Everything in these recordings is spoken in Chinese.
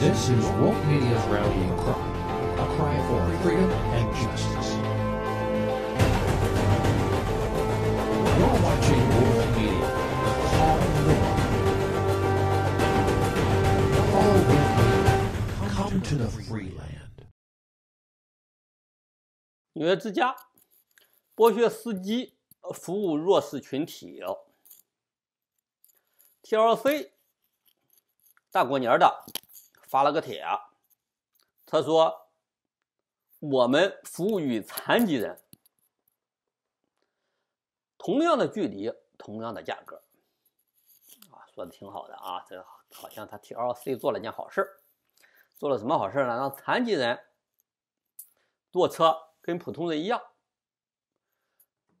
This is Woke Media's rallying cry, a cry for freedom and justice. You're watching Woke Media, the call of the Follow Woke Media. Come to the free land. 纽约之家剥削司机，服务弱势群体。TLC 大过年的发了个帖，他说：“我们服务于残疾人，同样的距离，同样的价格。”啊，说的挺好的啊，这好像他 TLC 做了件好事，做了什么好事呢？让残疾人坐车跟普通人一样，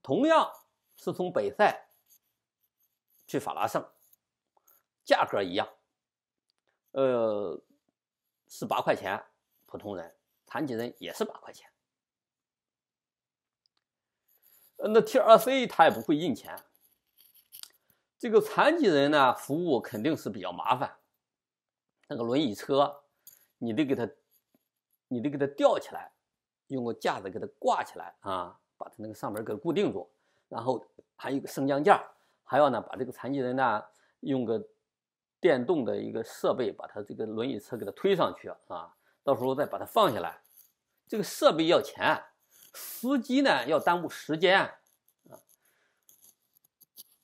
同样是从北塞去法拉盛，价格一样，呃，是八块钱，普通人、残疾人也是八块钱。那 TRC 他也不会印钱，这个残疾人呢，服务肯定是比较麻烦，那个轮椅车，你得给他，你得给他吊起来。用个架子给它挂起来啊，把它那个上面给固定住，然后还有个升降架，还要呢把这个残疾人呢用个电动的一个设备把他这个轮椅车给他推上去啊，到时候再把它放下来。这个设备要钱，司机呢要耽误时间啊。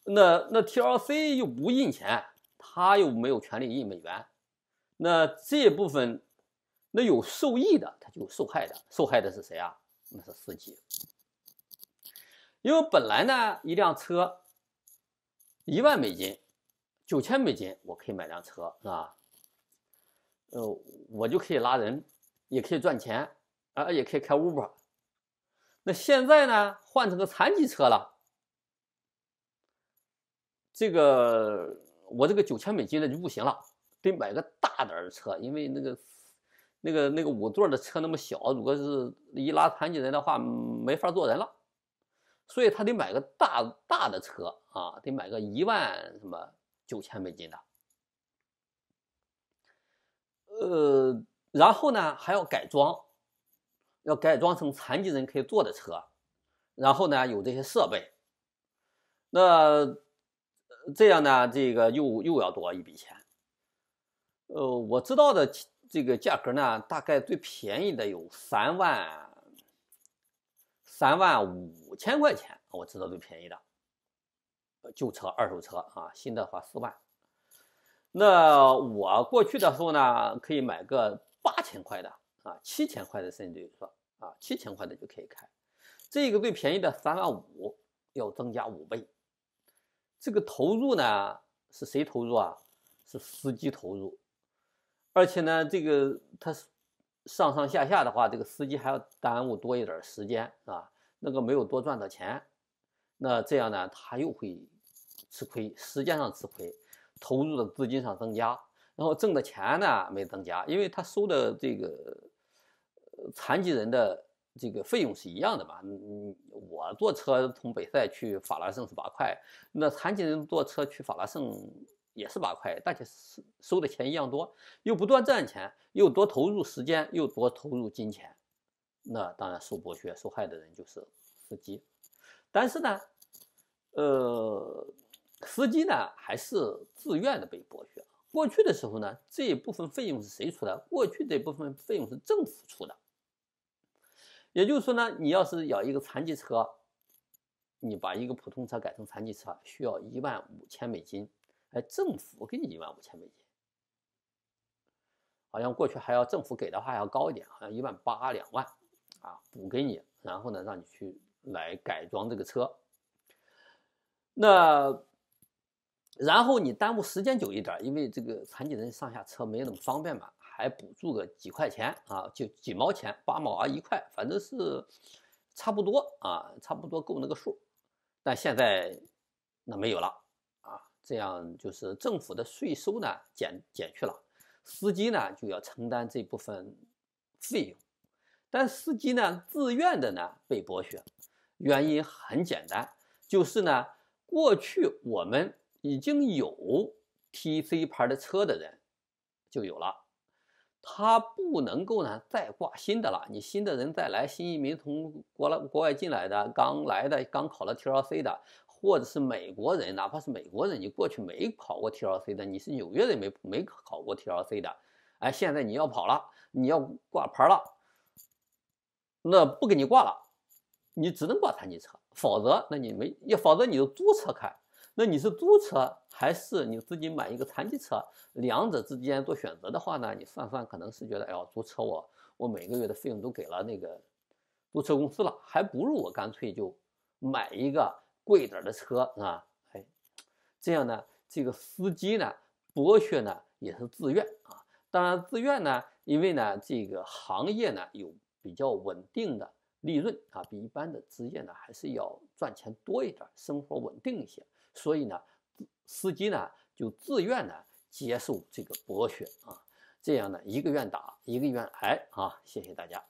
那那 TLC 又不印钱，他又没有权利印美元，那这部分。那有受益的，他就有受害的。受害的是谁啊？那是司机。因为本来呢，一辆车一万美金、九千美金，我可以买辆车，是吧？呃，我就可以拉人，也可以赚钱，啊，也可以开 Uber。那现在呢，换成个残疾车了，这个我这个九千美金的就不行了，得买个大点的车，因为那个。那个那个五座的车那么小，如果是一拉残疾人的话，没法坐人了，所以他得买个大大的车啊，得买个一万什么九千美金的，呃，然后呢还要改装，要改装成残疾人可以坐的车，然后呢有这些设备，那这样呢这个又又要多一笔钱，呃，我知道的。这个价格呢，大概最便宜的有三万三万五千块钱，我知道最便宜的，旧车、二手车啊，新的话四万。那我过去的时候呢，可以买个八千块的啊，七千块的甚至于说啊，七千块的就可以开。这个最便宜的三万五要增加五倍。这个投入呢，是谁投入啊？是司机投入。而且呢，这个他上上下下的话，这个司机还要耽误多一点时间啊，那个没有多赚到钱，那这样呢，他又会吃亏，时间上吃亏，投入的资金上增加，然后挣的钱呢没增加，因为他收的这个残疾人的这个费用是一样的嘛。嗯，我坐车从北塞去法拉盛是八块，那残疾人坐车去法拉盛。也是八块，大家收收的钱一样多，又不断赚钱，又多投入时间，又多投入金钱，那当然受剥削、受害的人就是司机。但是呢，呃，司机呢还是自愿的被剥削。过去的时候呢，这一部分费用是谁出的？过去这部分费用是政府出的。也就是说呢，你要是要一个残疾车，你把一个普通车改成残疾车，需要一万五千美金。哎，政府给你一万五千美金，好像过去还要政府给的话要高一点，好像一万八两万啊，补给你，然后呢让你去来改装这个车。那然后你耽误时间久一点，因为这个残疾人上下车没那么方便嘛，还补助个几块钱啊，就几毛钱、八毛啊、一块，反正是差不多啊，差不多够那个数。但现在那没有了啊。这样就是政府的税收呢减减去了，司机呢就要承担这部分费用，但司机呢自愿的呢被剥削，原因很简单，就是呢过去我们已经有 T C 牌的车的人就有了，他不能够呢再挂新的了。你新的人再来，新移民从国外国外进来的，刚来的，刚考了 TLC 的，或者是美国人，哪怕是美国人，你过去没考过 TLC 的，你是纽约人没没考过 TLC 的，哎，现在你要跑了，你要挂牌了，那不给你挂了，你只能挂残疾车，否则那你没，要否则你就租车开。那你是租车还是你自己买一个残疾车？两者之间做选择的话呢，你算算可能是觉得，哎呦，租车我我每个月的费用都给了那个租车公司了，还不如我干脆就买一个贵点的车啊！哎，这样呢，这个司机呢剥削呢也是自愿啊。当然自愿呢，因为呢这个行业呢有比较稳定的利润啊，比一般的职业呢还是要赚钱多一点，生活稳定一些。所以呢，司机呢就自愿呢接受这个剥削啊，这样呢一个愿打一个愿挨啊，谢谢大家。